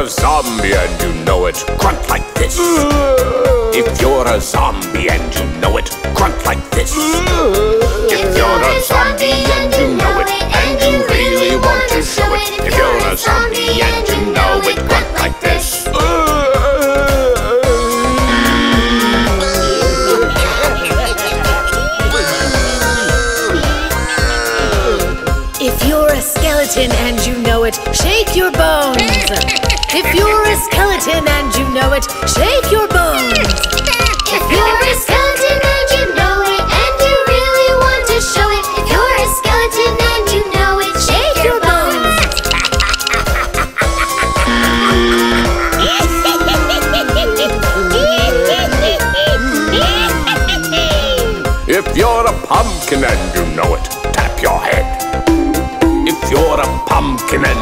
If you're a zombie and you know it, grunt like this. If you're a zombie and you know it, grunt like this. If you're a zombie and you know it, and you really want to show it. If you're a zombie and you know it, grunt like this. If you're a skeleton and you know it, shake your bones. If you're a skeleton and you know it, shake your bones. If you're a skeleton and you know it, and you really want to show it. If you're a skeleton and you know it, shake your bones. If you're a pumpkin and you know it, tap your head. If you're a pumpkin and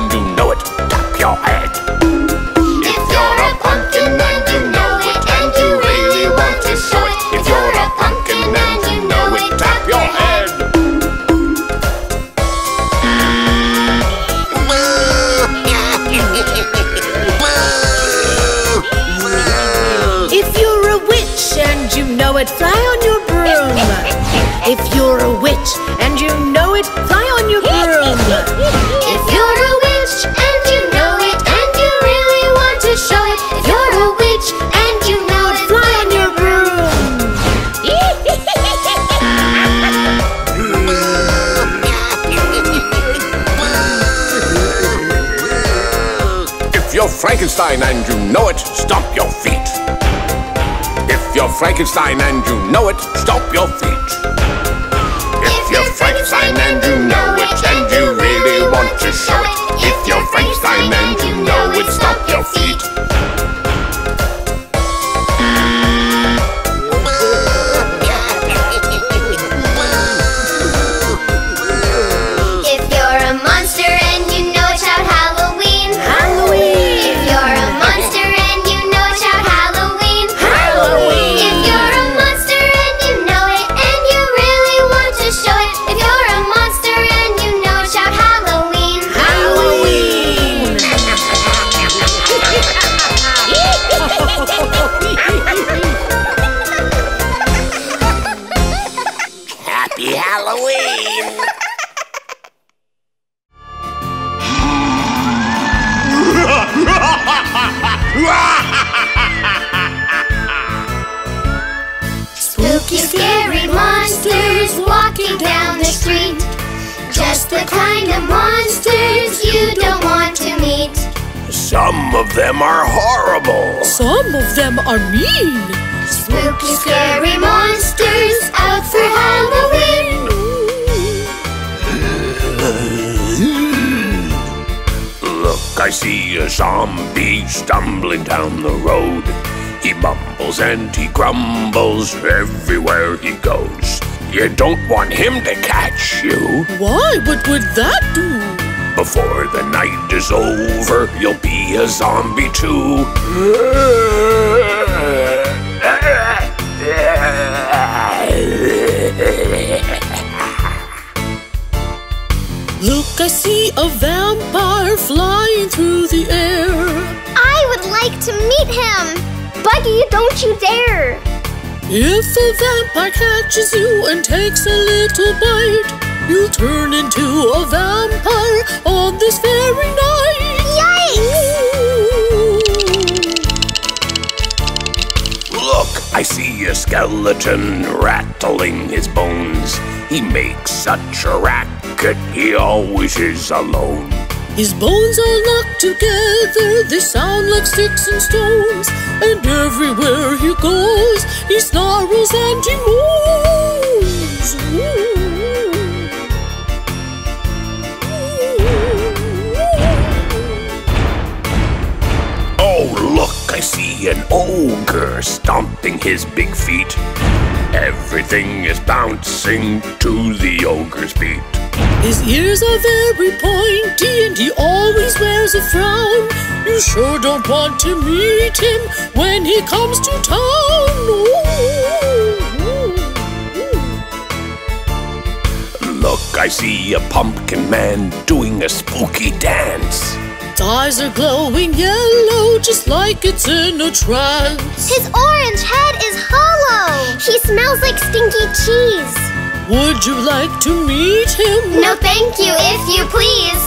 If you're a witch and you know it, fly on your broom. If you're a witch and you know it, and you really want to show it. If you're a witch and you know it, Fly on your broom. If you're Frankenstein and you know it, stomp your feet. If you're Frankenstein and you know it, stomp your feet. You're Happy Halloween! Spooky, scary monsters walking down the street. Just the kind of monsters you don't want to meet. Some of them are horrible. Some of them are mean. Spooky, scary monsters out for Halloween. I see a zombie stumbling down the road. He mumbles and he grumbles everywhere he goes. You don't want him to catch you. Why? What would that do? Before the night is over, you'll be a zombie too. Look, I see a vampire flying through the air. I would like to meet him. Buggy, don't you dare. If a vampire catches you and takes a little bite, you'll turn into a vampire on this very night. Look, I see a skeleton rattling his bones. He makes such a racket, he always is alone. His bones are locked together, they sound like sticks and stones. And everywhere he goes, he snarls and he moans. Oh, look, I see an ogre stomping his big feet. Everything is bouncing to the ogre's beat. His ears are very pointy and he always wears a frown. You sure don't want to meet him when he comes to town. Look, I see a pumpkin man doing a spooky dance. Its eyes are glowing yellow, just like it's in a trance. His orange head is hollow. He smells like stinky cheese. Would you like to meet him? No, thank you, if you please.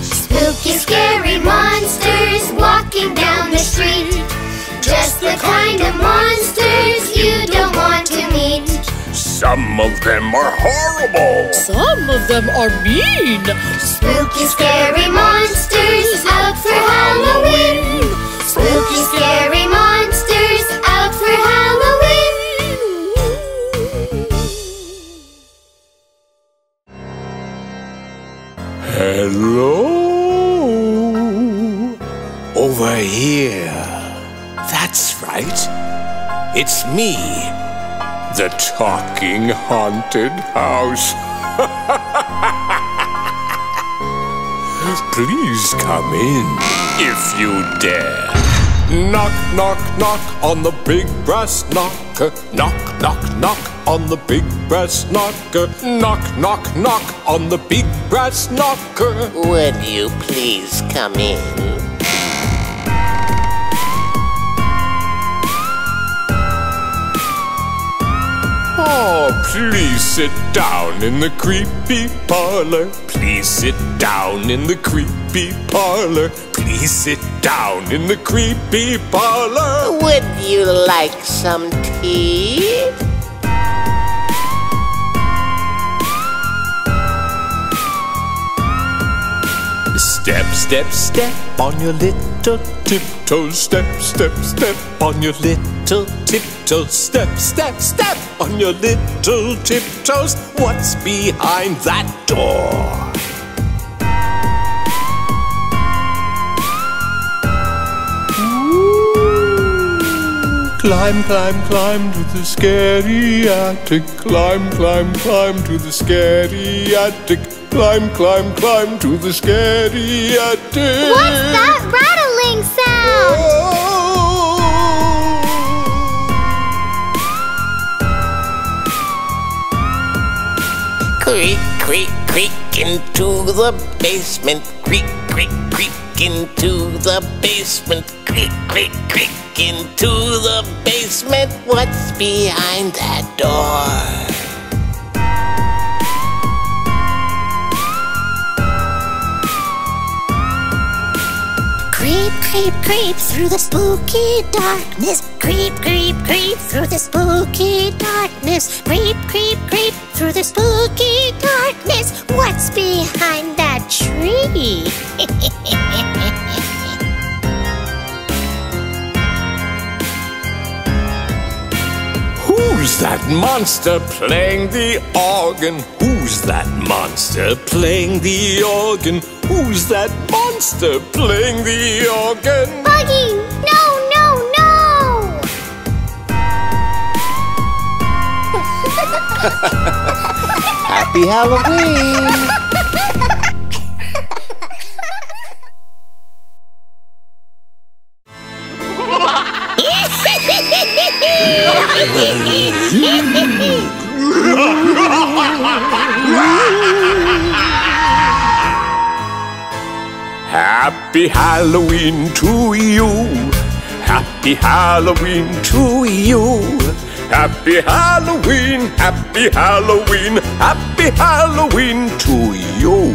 Spooky, scary monsters walking down the street. Just the kind of monsters you don't want to meet. Some of them are horrible. Some of them are mean. Spooky, scary monsters out for Halloween. Spooky, scary monsters out for Halloween. Hello? Over here. That's right. It's me, the talking haunted house. Please come in if you dare. Knock, knock, knock on the big brass knocker. Knock, knock, knock on the big brass knocker. Knock, knock, knock on the big brass knocker. Would you please come in? Oh, please sit down in the creepy parlor. Please sit down in the creepy parlor. Please sit down in the creepy parlor. Would you like some tea? Step, step, step on your little tiptoes. Step, step, step on your little tiptoes. Step, step, step on your little tiptoes. What's behind that door? Climb, climb, climb to the scary attic. Climb, climb, climb to the scary attic. Climb, climb, climb to the scary attic. What's that rattling sound? Oh. Creak, creak, creak into the basement. Creak, creak, creak into the basement. Creak, creak, creak into the basement. What's behind that door? Creep, creep, creep through the spooky darkness. Creep, creep, creep through the spooky darkness. Creep, creep, creep through the spooky darkness. What's behind that tree? Who's that monster playing the organ? Who's that monster playing the organ? Who's that monster playing the organ? Buggy! No, no, no! Happy Halloween! Happy Halloween to you. Happy Halloween to you. Happy Halloween, happy Halloween, happy Halloween to you.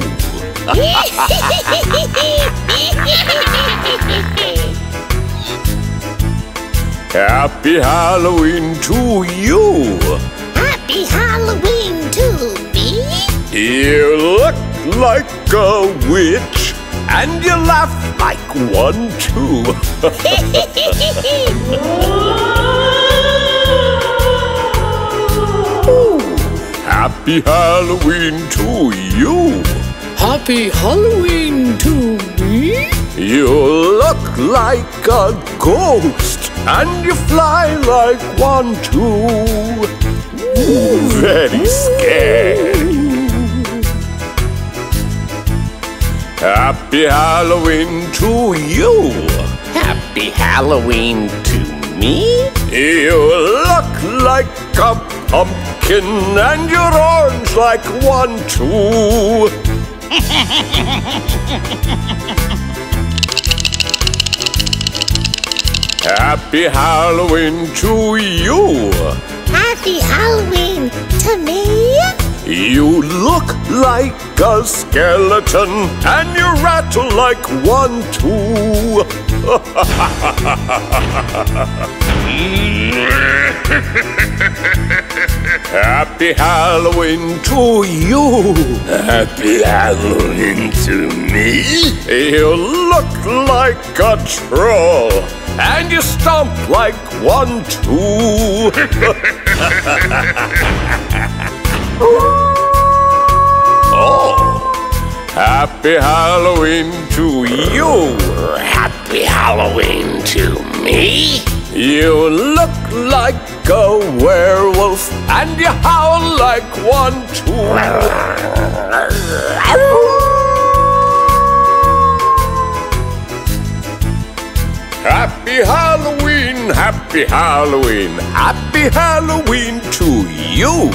Happy Halloween to you. Happy Halloween to me. You look like a witch, and you laugh like one too. Happy Halloween to you. Happy Halloween to me. You look like a ghost, and you fly like one too. Ooh, very scary. Happy Halloween to you. Happy Halloween to me? You look like a pumpkin, and you're orange like one too. Happy Halloween to you. Happy Halloween to me. You look like a skeleton, and you rattle like one too. Happy Halloween to you. Happy Halloween to me. You look like a troll, and you stomp like one too. oh, happy Halloween to you. Happy Halloween to me. You look like a werewolf, and you howl like one too. Happy Halloween, happy Halloween, happy Halloween to you.